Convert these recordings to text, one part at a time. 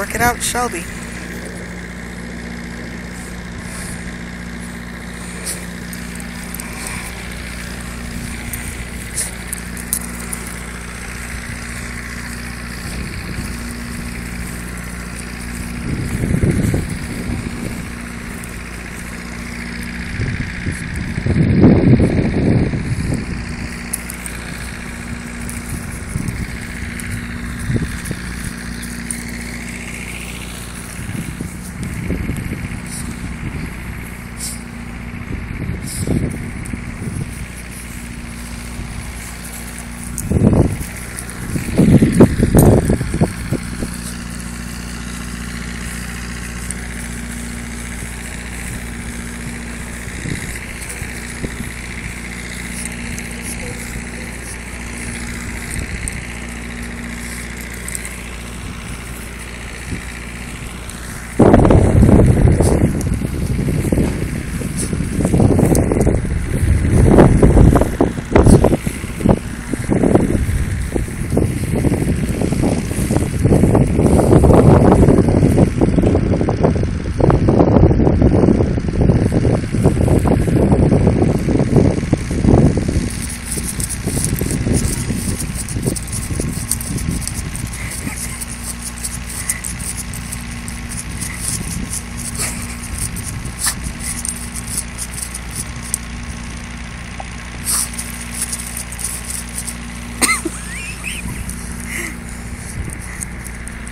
Work it out, Shelby.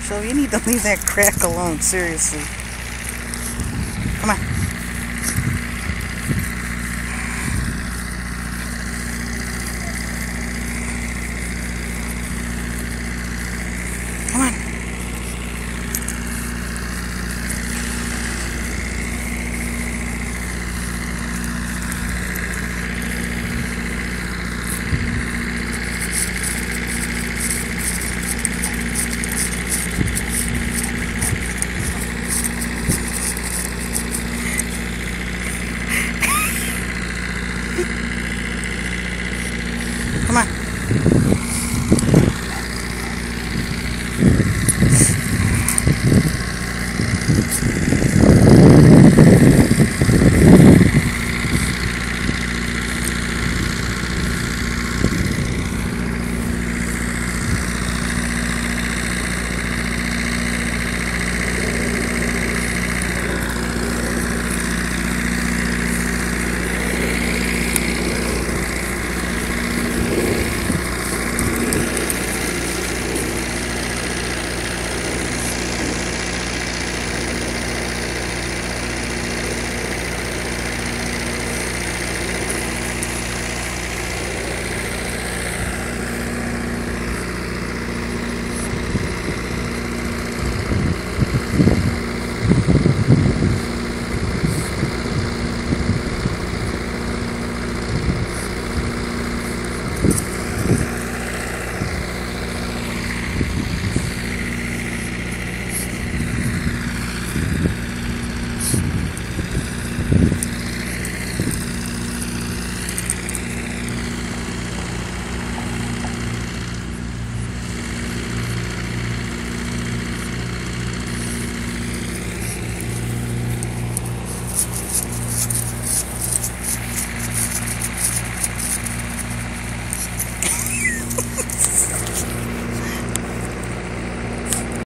So you need to leave that crack alone, seriously. Come on.